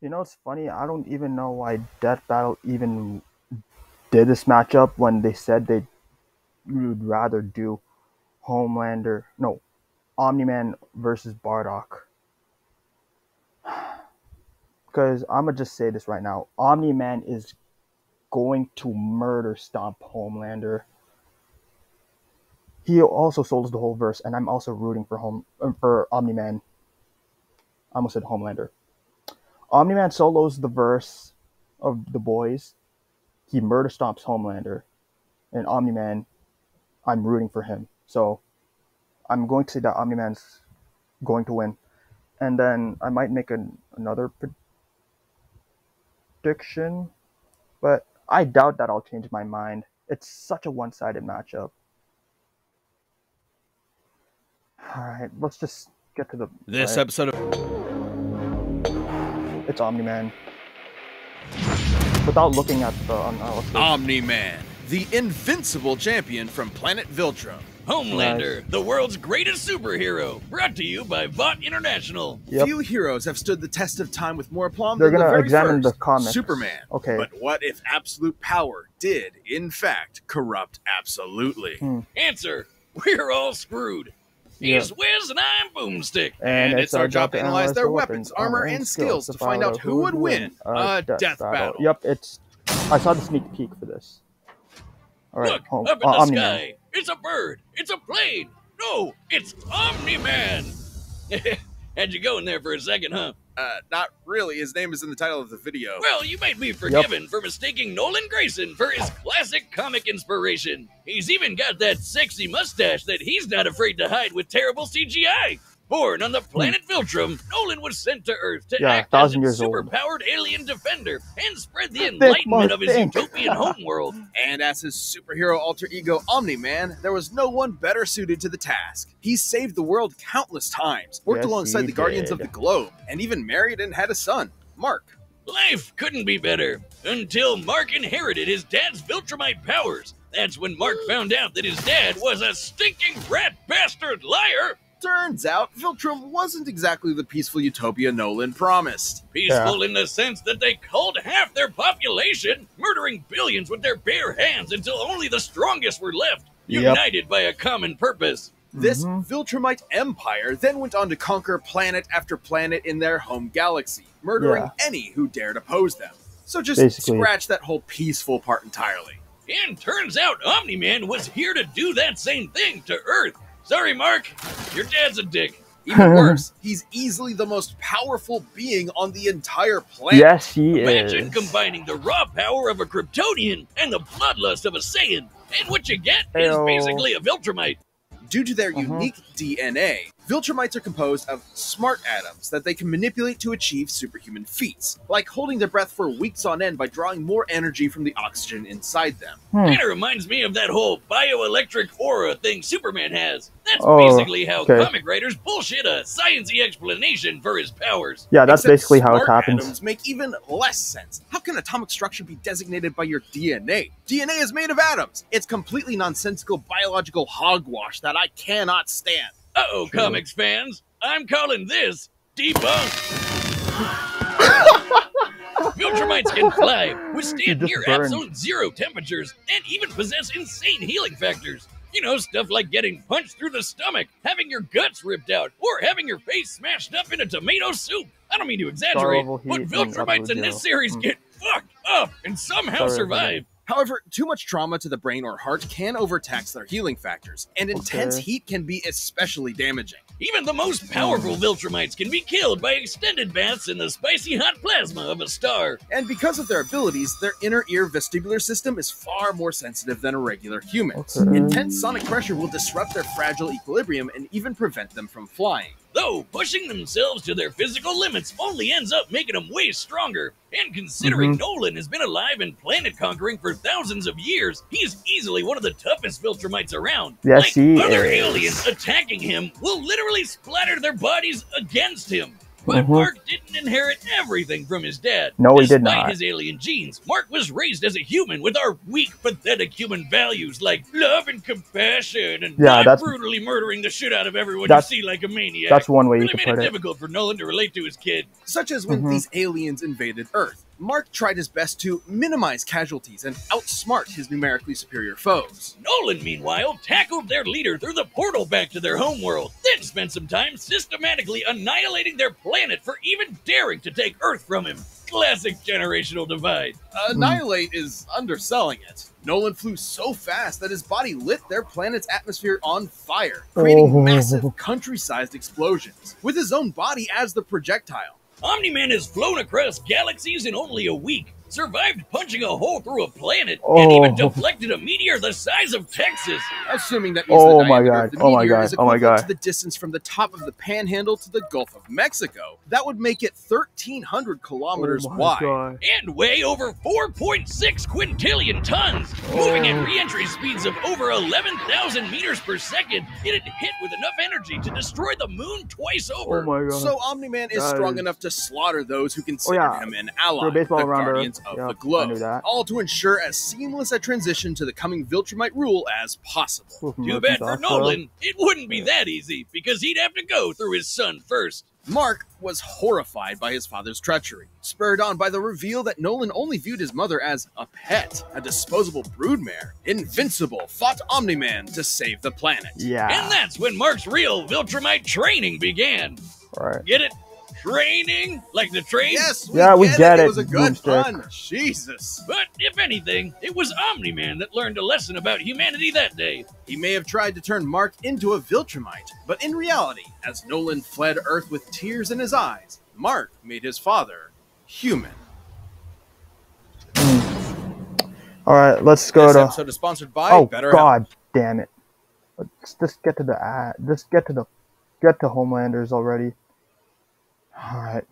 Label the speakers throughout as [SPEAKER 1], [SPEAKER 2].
[SPEAKER 1] You know, it's funny. I don't even know why Death Battle even did this matchup when they said they would rather do Homelander, no, Omni Man versus Bardock. Because I'm gonna just say this right now: Omni Man is going to murder stomp Homelander. He also sold the whole verse, and I'm also rooting for home uh, for Omni Man. I almost said Homelander. Omni Man solos the verse of the boys. He murder stomps Homelander, and Omni Man. I'm rooting for him, so I'm going to say that Omni Man's going to win, and then I might make an, another prediction, but I doubt that I'll change my mind. It's such a one-sided matchup. All right, let's just get to the.
[SPEAKER 2] This
[SPEAKER 1] right.
[SPEAKER 2] episode of
[SPEAKER 1] It's Omni Man. Without looking at the. Um, uh, let's go-
[SPEAKER 2] Omni Man, the invincible champion from planet Viltrum.
[SPEAKER 3] Homelander, the world's greatest superhero, brought to you by Vought International.
[SPEAKER 1] Yep.
[SPEAKER 2] Few heroes have stood the test of time with more aplomb
[SPEAKER 1] They're
[SPEAKER 2] than the
[SPEAKER 1] gonna
[SPEAKER 2] very
[SPEAKER 1] examine
[SPEAKER 2] first,
[SPEAKER 1] the comics.
[SPEAKER 2] Superman.
[SPEAKER 1] Okay.
[SPEAKER 2] But what if absolute power did, in fact, corrupt absolutely?
[SPEAKER 1] Hmm.
[SPEAKER 3] Answer: We're all screwed. He's Wiz and I'm Boomstick.
[SPEAKER 2] And it's our job to analyze their weapons, armor, and skills to find out who would win a death battle.
[SPEAKER 1] Yep, it's. I saw the sneak peek for this. All right,
[SPEAKER 3] Look,
[SPEAKER 1] home,
[SPEAKER 3] up in
[SPEAKER 1] uh,
[SPEAKER 3] the
[SPEAKER 1] Omni-Man.
[SPEAKER 3] sky. It's a bird. It's a plane. No, it's Omni Man. Had you going there for a second, huh?
[SPEAKER 2] Uh, not really. His name is in the title of the video.
[SPEAKER 3] Well, you might be forgiven for mistaking Nolan Grayson for his classic comic inspiration. He's even got that sexy mustache that he's not afraid to hide with terrible CGI. Born on the planet Viltrum, Nolan was sent to Earth to
[SPEAKER 1] Hmm. Yeah,
[SPEAKER 3] act as
[SPEAKER 1] a
[SPEAKER 3] its
[SPEAKER 1] years old.
[SPEAKER 3] superpowered alien defender and spread the enlightenment of his
[SPEAKER 1] think.
[SPEAKER 3] utopian homeworld.
[SPEAKER 2] And as his superhero alter ego Omni Man, there was no one better suited to the task. He saved the world countless times, worked
[SPEAKER 1] Yes,
[SPEAKER 2] alongside
[SPEAKER 1] he
[SPEAKER 2] the Guardians of the Globe, and even married and had a son, Mark.
[SPEAKER 3] Life couldn't be better until Mark inherited his dad's Viltrumite powers. That's when Mark found out that his dad was a stinking rat bastard liar.
[SPEAKER 2] Turns out, Viltrum wasn't exactly the peaceful utopia Nolan promised.
[SPEAKER 3] Peaceful in the sense that they culled half their population, murdering billions with their bare hands until only the strongest were left,
[SPEAKER 1] Yep.
[SPEAKER 3] united by a common purpose.
[SPEAKER 2] This
[SPEAKER 1] Mhm.
[SPEAKER 2] Viltrumite empire then went on to conquer planet after planet in their home galaxy, murdering
[SPEAKER 1] Yeah.
[SPEAKER 2] any who dared oppose them. So just
[SPEAKER 1] Basically.
[SPEAKER 2] scratch that whole peaceful part entirely.
[SPEAKER 3] And turns out Omni Man was here to do that same thing to Earth. Sorry, Mark, your dad's a dick.
[SPEAKER 2] Even worse, he's easily the most powerful being on the entire planet.
[SPEAKER 1] Yes, he
[SPEAKER 3] Imagine
[SPEAKER 1] is.
[SPEAKER 3] combining the raw power of a Kryptonian and the bloodlust of a Saiyan, and what you get is basically a Viltrumite.
[SPEAKER 2] Due to their
[SPEAKER 1] Mhm.
[SPEAKER 2] unique DNA, Viltrumites are composed of smart atoms that they can manipulate to achieve superhuman feats, like holding their breath for weeks on end by drawing more energy from the oxygen inside them.
[SPEAKER 1] Hmm.
[SPEAKER 3] Kind of reminds me of that whole bioelectric aura thing Superman has. That's
[SPEAKER 1] Oh,
[SPEAKER 3] basically how
[SPEAKER 1] okay.
[SPEAKER 3] comic writers bullshit a sciencey explanation for his powers.
[SPEAKER 1] Yeah, that's
[SPEAKER 2] Except
[SPEAKER 1] basically how it
[SPEAKER 2] smart
[SPEAKER 1] happens.
[SPEAKER 2] Atoms make even less sense. How can atomic structure be designated by your DNA? DNA is made of atoms. It's completely nonsensical biological hogwash that I cannot stand.
[SPEAKER 3] Uh oh, comics fans, I'm calling this debunked. Viltrumites can fly, withstand near
[SPEAKER 1] burned.
[SPEAKER 3] absolute zero temperatures, and even possess insane healing factors. You know, stuff like getting punched through the stomach, having your guts ripped out, or having your face smashed up in a tomato soup. I don't mean to exaggerate, but Viltrumites in this series
[SPEAKER 1] Mm.
[SPEAKER 3] get fucked up and somehow
[SPEAKER 1] Sorry,
[SPEAKER 3] survive.
[SPEAKER 2] However, too much trauma to the brain or heart can overtax their healing factors, and intense
[SPEAKER 1] Okay.
[SPEAKER 2] heat can be especially damaging.
[SPEAKER 3] Even the most powerful Viltrumites can be killed by extended baths in the spicy hot plasma of a star.
[SPEAKER 2] And because of their abilities, their inner ear vestibular system is far more sensitive than a regular human's.
[SPEAKER 1] Okay.
[SPEAKER 2] Intense sonic pressure will disrupt their fragile equilibrium and even prevent them from flying.
[SPEAKER 3] Though pushing themselves to their physical limits only ends up making them way stronger. And considering
[SPEAKER 1] Mm-hmm.
[SPEAKER 3] Nolan has been alive and planet conquering for thousands of years, he's easily one of the toughest Viltrumites around.
[SPEAKER 1] Yes,
[SPEAKER 3] like
[SPEAKER 1] he
[SPEAKER 3] other
[SPEAKER 1] is.
[SPEAKER 3] aliens attacking him will literally splatter their bodies against him. But
[SPEAKER 1] Mhm.
[SPEAKER 3] Mark didn't inherit everything from his dad.
[SPEAKER 1] No, he did
[SPEAKER 3] Despite
[SPEAKER 1] not.
[SPEAKER 3] his alien genes, Mark was raised as a human with our weak, pathetic human values like love and compassion and
[SPEAKER 1] Yeah,
[SPEAKER 3] not
[SPEAKER 1] that's-
[SPEAKER 3] brutally murdering the shit out of everyone
[SPEAKER 1] That's-
[SPEAKER 3] you see like a maniac.
[SPEAKER 1] That's one way you
[SPEAKER 3] really
[SPEAKER 1] could
[SPEAKER 3] made
[SPEAKER 1] put
[SPEAKER 3] it
[SPEAKER 1] it.
[SPEAKER 3] difficult for Nolan to relate to his kid.
[SPEAKER 2] Such as when
[SPEAKER 1] Mhm.
[SPEAKER 2] these aliens invaded Earth. Mark tried his best to minimize casualties and outsmart his numerically superior foes.
[SPEAKER 3] Nolan, meanwhile, tackled their leader through the portal back to their homeworld, then spent some time systematically annihilating their planet for even daring to take Earth from him. Classic generational divide.
[SPEAKER 2] Annihilate is underselling it. Nolan flew so fast that his body lit their planet's atmosphere on fire, creating
[SPEAKER 1] Oh.
[SPEAKER 2] massive country-sized explosions, with his own body as the projectile.
[SPEAKER 3] Omni Man has flown across galaxies in only a week, survived punching a hole through a planet, and oh. even
[SPEAKER 1] Oh.
[SPEAKER 3] deflected a meteor the size of Texas.
[SPEAKER 2] Assuming that means
[SPEAKER 1] Oh
[SPEAKER 2] the
[SPEAKER 1] my
[SPEAKER 2] diameter
[SPEAKER 1] God.
[SPEAKER 2] of the
[SPEAKER 1] Oh my
[SPEAKER 2] meteor
[SPEAKER 1] God.
[SPEAKER 2] is
[SPEAKER 1] Oh my God.
[SPEAKER 2] to the distance from the top of the Panhandle to the Gulf of Mexico. That would make it 1,300 kilometers
[SPEAKER 1] Oh
[SPEAKER 2] wide.
[SPEAKER 1] God.
[SPEAKER 3] and weigh over 4.6 quintillion tons, moving at
[SPEAKER 1] Oh.
[SPEAKER 3] re-entry speeds of over 11,000 meters per second. It had hit with enough energy to destroy the moon twice over.
[SPEAKER 1] Oh my god.
[SPEAKER 2] So Omni-Man is
[SPEAKER 1] That
[SPEAKER 2] strong
[SPEAKER 1] is-
[SPEAKER 2] enough to slaughter those who consider oh,
[SPEAKER 1] yeah.
[SPEAKER 2] him an
[SPEAKER 1] Throw
[SPEAKER 2] ally,
[SPEAKER 1] a baseball
[SPEAKER 2] the
[SPEAKER 1] around
[SPEAKER 2] of
[SPEAKER 1] Yep,
[SPEAKER 2] the
[SPEAKER 1] I
[SPEAKER 2] Globe, all to ensure as seamless a transition to the coming Viltrumite rule as possible.
[SPEAKER 1] Woof,
[SPEAKER 3] Too bad for
[SPEAKER 1] off,
[SPEAKER 3] Nolan, it wouldn't be that easy because he'd have to go through his son first.
[SPEAKER 2] Mark was horrified by his father's treachery, spurred on by the reveal that Nolan only viewed his mother as a pet, a disposable broodmare. Invincible fought Omni-Man to save the planet.
[SPEAKER 1] Yeah.
[SPEAKER 3] And that's when Mark's real Viltrumite training began.
[SPEAKER 1] right.
[SPEAKER 3] Get it? Training? Like the train?
[SPEAKER 2] Yes,
[SPEAKER 1] Yeah, we get
[SPEAKER 2] it.
[SPEAKER 1] it,
[SPEAKER 2] was a good
[SPEAKER 1] Boomstick.
[SPEAKER 2] pun. Jesus.
[SPEAKER 3] But if anything, it was Omni Man that learned a lesson about humanity that day.
[SPEAKER 2] He may have tried to turn Mark into a Viltrumite, but in reality, as Nolan fled Earth with tears in his eyes, Mark made his father human.
[SPEAKER 1] All right, let's go
[SPEAKER 2] this
[SPEAKER 1] to.
[SPEAKER 2] episode is sponsored by
[SPEAKER 1] Oh
[SPEAKER 2] BetterHelp.
[SPEAKER 1] God, damn it! Let's just get to the ad. Just get to the get to Homelanders already. All right.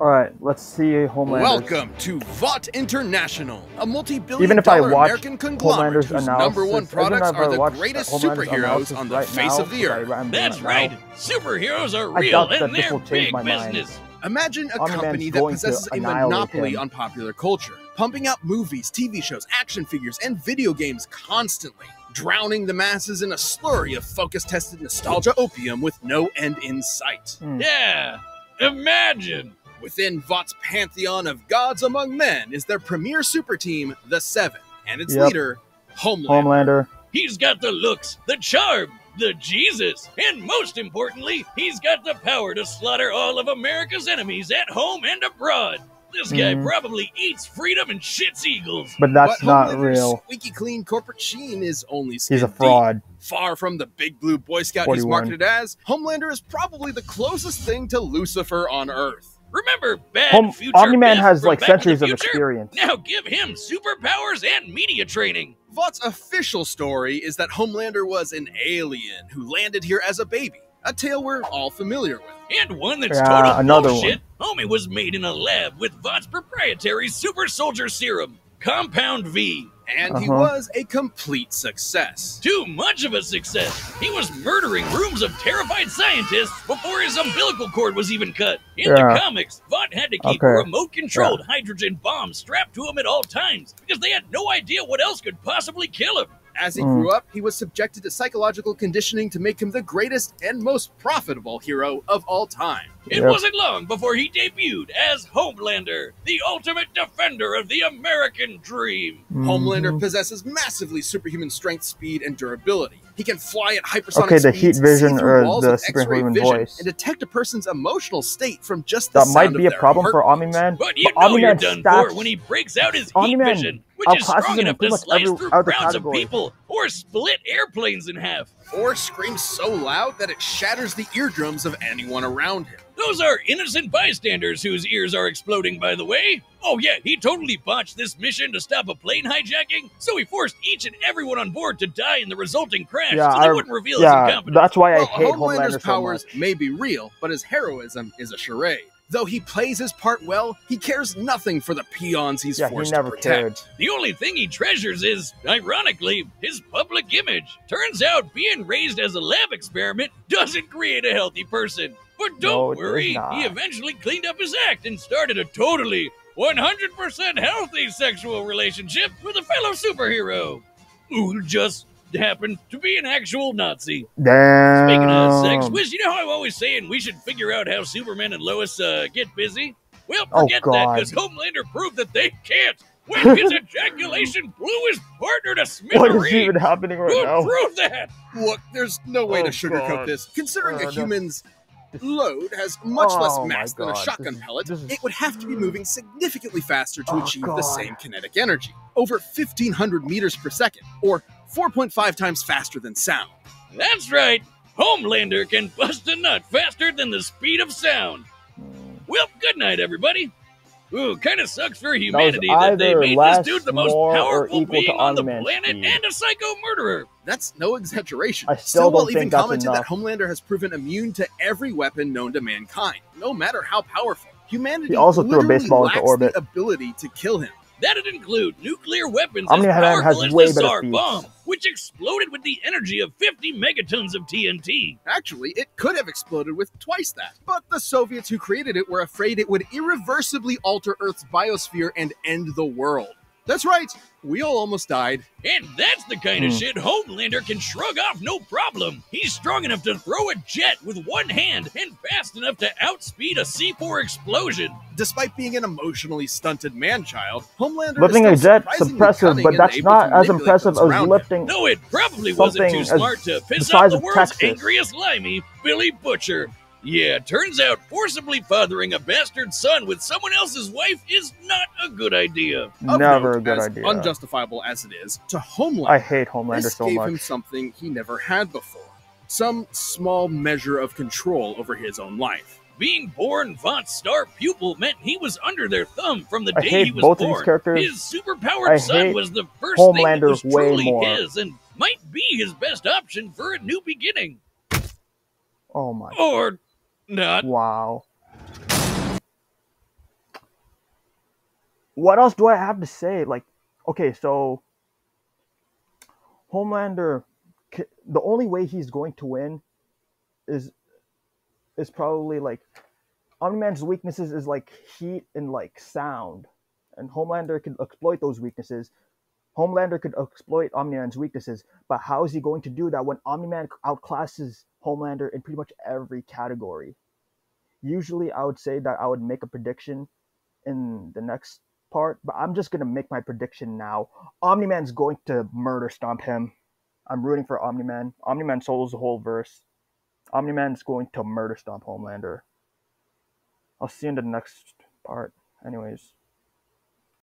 [SPEAKER 1] All right, let's see Homelanders.
[SPEAKER 2] Welcome to Vought International, a multi-billion
[SPEAKER 1] Even if I watch
[SPEAKER 2] American conglomerate
[SPEAKER 1] Homelanders
[SPEAKER 2] whose number one products are the greatest superheroes on the
[SPEAKER 1] right
[SPEAKER 2] face
[SPEAKER 1] now,
[SPEAKER 2] of the earth.
[SPEAKER 3] That's
[SPEAKER 1] now,
[SPEAKER 3] right. Superheroes are real and they're big
[SPEAKER 1] my mind.
[SPEAKER 3] business.
[SPEAKER 2] Imagine a company that possesses a monopoly
[SPEAKER 1] him.
[SPEAKER 2] on popular culture, pumping out movies, TV shows, action figures, and video games constantly, drowning the masses in a slurry of focus-tested nostalgia opium with no end in sight.
[SPEAKER 1] Hmm.
[SPEAKER 3] Yeah. Imagine.
[SPEAKER 2] Within Vought's pantheon of gods among men is their premier super team, the Seven, and its
[SPEAKER 1] Yep.
[SPEAKER 2] leader, Homelander.
[SPEAKER 1] Homelander.
[SPEAKER 3] He's got the looks, the charm, the Jesus, and most importantly, he's got the power to slaughter all of America's enemies at home and abroad. This guy
[SPEAKER 1] Mhm.
[SPEAKER 3] probably eats freedom and shits eagles.
[SPEAKER 1] But that's
[SPEAKER 2] But
[SPEAKER 1] not real.
[SPEAKER 2] Squeaky clean corporate sheen is only
[SPEAKER 1] He's a
[SPEAKER 2] skin deep.
[SPEAKER 1] fraud.
[SPEAKER 2] Far from the big blue Boy Scout he's marketed as, Homelander is probably the closest thing to Lucifer on Earth.
[SPEAKER 3] Remember bad
[SPEAKER 1] Home,
[SPEAKER 3] future
[SPEAKER 1] Omni-Man has like
[SPEAKER 3] Back to the
[SPEAKER 1] centuries of experience.
[SPEAKER 3] Now give him superpowers and media training.
[SPEAKER 2] Vought's official story is that Homelander was an alien who landed here as a baby, a tale we're all familiar with.
[SPEAKER 3] And one that's
[SPEAKER 1] Yeah,
[SPEAKER 3] total
[SPEAKER 1] another
[SPEAKER 3] bullshit. Homie was made in a lab with Vought's proprietary super soldier serum, Compound V.
[SPEAKER 2] And he
[SPEAKER 1] Uh-huh.
[SPEAKER 2] was a complete success.
[SPEAKER 3] Too much of a success. He was murdering rooms of terrified scientists before his umbilical cord was even cut. In
[SPEAKER 1] Yeah.
[SPEAKER 3] the comics, Vought had to keep a remote controlled hydrogen bomb strapped to him at all times because they had no idea what else could possibly kill him.
[SPEAKER 2] As he
[SPEAKER 1] Mm.
[SPEAKER 2] grew up, he was subjected to psychological conditioning to make him the greatest and most profitable hero of all time.
[SPEAKER 3] It
[SPEAKER 1] Yep.
[SPEAKER 3] wasn't long before he debuted as Homelander, the ultimate defender of the American dream.
[SPEAKER 2] Homelander
[SPEAKER 1] Mhm.
[SPEAKER 2] possesses massively superhuman strength, speed, and durability. He can fly at hypersonic
[SPEAKER 1] Okay, the
[SPEAKER 2] speeds,
[SPEAKER 1] heat vision
[SPEAKER 2] see through
[SPEAKER 1] or
[SPEAKER 2] walls
[SPEAKER 1] the
[SPEAKER 2] with X-ray
[SPEAKER 1] superhuman
[SPEAKER 2] vision,
[SPEAKER 1] voice.
[SPEAKER 2] and detect a person's emotional state from just the
[SPEAKER 1] That might be a
[SPEAKER 2] their
[SPEAKER 1] problem for
[SPEAKER 2] heartbeat.
[SPEAKER 1] Omni-Man.
[SPEAKER 3] But you
[SPEAKER 1] But
[SPEAKER 3] know you're
[SPEAKER 1] Omni-Man
[SPEAKER 3] done
[SPEAKER 1] stats-
[SPEAKER 3] for when he breaks out his heat
[SPEAKER 1] Omni-Man
[SPEAKER 3] vision, which is
[SPEAKER 1] outclasses
[SPEAKER 3] strong
[SPEAKER 1] him in
[SPEAKER 3] enough to slice
[SPEAKER 1] every
[SPEAKER 3] through crowds of people or split airplanes in half.
[SPEAKER 2] Or scream so loud that it shatters the eardrums of anyone around him.
[SPEAKER 3] Those are innocent bystanders whose ears are exploding, by the way. Oh, yeah, he totally botched this mission to stop a plane hijacking, so he forced each and everyone on board to die in the resulting crash
[SPEAKER 1] Yeah,
[SPEAKER 3] so they
[SPEAKER 1] I-
[SPEAKER 3] wouldn't reveal his
[SPEAKER 1] Yeah,
[SPEAKER 3] incompetence.
[SPEAKER 1] that's why I
[SPEAKER 2] Well,
[SPEAKER 1] hate
[SPEAKER 2] Homelander's
[SPEAKER 1] Homelander so
[SPEAKER 2] powers
[SPEAKER 1] much.
[SPEAKER 2] may be real, but his heroism is a charade. Though he plays his part well, he cares nothing for the peons he's
[SPEAKER 1] Yeah, he
[SPEAKER 2] forced
[SPEAKER 1] never
[SPEAKER 2] to protect.
[SPEAKER 1] cared.
[SPEAKER 3] The only thing he treasures is, ironically, his public image. Turns out being raised as a lab experiment doesn't create a healthy person. But don't
[SPEAKER 1] it is
[SPEAKER 3] worry, he eventually cleaned up his act and started a totally 100% healthy sexual relationship with a fellow superhero who just happened to be an actual Nazi.
[SPEAKER 1] Damn.
[SPEAKER 3] Speaking of sex, Wiz, you know how I'm always saying we should figure out how Superman and Lois uh, get busy? Well,
[SPEAKER 1] Oh,
[SPEAKER 3] forget that because Homelander proved that they can't. When his ejaculation blew his partner to
[SPEAKER 1] what
[SPEAKER 3] smithereens.
[SPEAKER 1] is even happening right
[SPEAKER 3] Who
[SPEAKER 1] now?
[SPEAKER 3] proved that?
[SPEAKER 2] Look, there's no way
[SPEAKER 1] Oh,
[SPEAKER 2] to sugarcoat
[SPEAKER 1] God.
[SPEAKER 2] this. Considering
[SPEAKER 1] Uh,
[SPEAKER 2] a
[SPEAKER 1] no.
[SPEAKER 2] Human's load has much
[SPEAKER 1] Oh,
[SPEAKER 2] less mass than a shotgun
[SPEAKER 1] is-
[SPEAKER 2] pellet,
[SPEAKER 1] is-
[SPEAKER 2] it would have to be moving significantly faster to
[SPEAKER 1] Oh,
[SPEAKER 2] achieve
[SPEAKER 1] God.
[SPEAKER 2] the same kinetic energy. Over 1500 meters per second, or 4.5 times faster than sound.
[SPEAKER 3] That's right. Homelander can bust a nut faster than the speed of sound.
[SPEAKER 1] Hmm.
[SPEAKER 3] Well, good night, everybody. Ooh, kind of sucks for humanity that,
[SPEAKER 1] either
[SPEAKER 3] they made this dude the most powerful being on the planet
[SPEAKER 1] speed.
[SPEAKER 3] and a psycho murderer.
[SPEAKER 2] That's no exaggeration.
[SPEAKER 1] I still
[SPEAKER 2] Stillwell even
[SPEAKER 1] think
[SPEAKER 2] commented
[SPEAKER 1] enough.
[SPEAKER 2] that Homelander has proven immune to every weapon known to mankind, no matter how powerful. Humanity
[SPEAKER 1] He also threw a
[SPEAKER 2] literally
[SPEAKER 1] baseball into
[SPEAKER 2] lacks
[SPEAKER 1] orbit.
[SPEAKER 2] the ability to kill him.
[SPEAKER 3] That'd include nuclear weapons
[SPEAKER 1] Omni-Man
[SPEAKER 3] as
[SPEAKER 1] has
[SPEAKER 3] powerful as
[SPEAKER 1] way
[SPEAKER 3] the
[SPEAKER 1] better Tsar
[SPEAKER 3] bomb, which exploded with the energy of 50 megatons of TNT.
[SPEAKER 2] Actually, it could have exploded with twice that. But the Soviets who created it were afraid it would irreversibly alter Earth's biosphere and end the world. That's right, we all almost died.
[SPEAKER 3] And that's the kind of
[SPEAKER 1] Hmm.
[SPEAKER 3] shit Homelander can shrug off no problem. He's strong enough to throw a jet with one hand and fast enough to outspeed a C4 explosion.
[SPEAKER 2] Despite being an emotionally stunted man-child, Homelander
[SPEAKER 1] Lifting a
[SPEAKER 2] is still
[SPEAKER 1] jet
[SPEAKER 2] surprisingly
[SPEAKER 1] impressive, but that's not as impressive as
[SPEAKER 2] around him.
[SPEAKER 1] lifting.
[SPEAKER 3] No, it probably wasn't
[SPEAKER 1] Something
[SPEAKER 3] too
[SPEAKER 1] as
[SPEAKER 3] smart to
[SPEAKER 1] the
[SPEAKER 3] piss
[SPEAKER 1] size
[SPEAKER 3] off the
[SPEAKER 1] of
[SPEAKER 3] world's
[SPEAKER 1] Texas.
[SPEAKER 3] angriest limey, Billy Butcher. Yeah, turns out forcibly fathering a bastard son with someone else's wife is not a good idea.
[SPEAKER 2] Of
[SPEAKER 1] Never
[SPEAKER 2] note,
[SPEAKER 1] a good
[SPEAKER 2] as
[SPEAKER 1] idea.
[SPEAKER 2] unjustifiable as it is, to Homelander,
[SPEAKER 1] I hate Homelander
[SPEAKER 2] this
[SPEAKER 1] so
[SPEAKER 2] gave
[SPEAKER 1] much.
[SPEAKER 2] him something he never had before. Some small measure of control over his own life.
[SPEAKER 3] Being born Vought's star pupil meant he was under their thumb from the
[SPEAKER 1] I
[SPEAKER 3] day he was
[SPEAKER 1] both of
[SPEAKER 3] born.
[SPEAKER 1] these characters.
[SPEAKER 3] His superpowered
[SPEAKER 1] I
[SPEAKER 3] son was the first thing that was truly
[SPEAKER 1] more.
[SPEAKER 3] his and might be his best option for a new beginning.
[SPEAKER 1] Oh my.
[SPEAKER 3] Or not.
[SPEAKER 1] Wow. What else do I have to say? Like, okay, so Homelander, the only way he's going to win is is probably like Omni-Man's weaknesses is like heat and like sound, and Homelander could exploit those weaknesses. Homelander could exploit Omni-Man's weaknesses, but how is he going to do that when Omni-Man outclasses Homelander in pretty much every category? Usually, I would say that I would make a prediction in the next part, but I'm just gonna make my prediction now. Omni-Man's going to murder stomp him. I'm rooting for Omni-Man. Omni-Man solos the whole verse. Omni-Man's going to murder stomp Homelander. I'll see you in the next part. Anyways.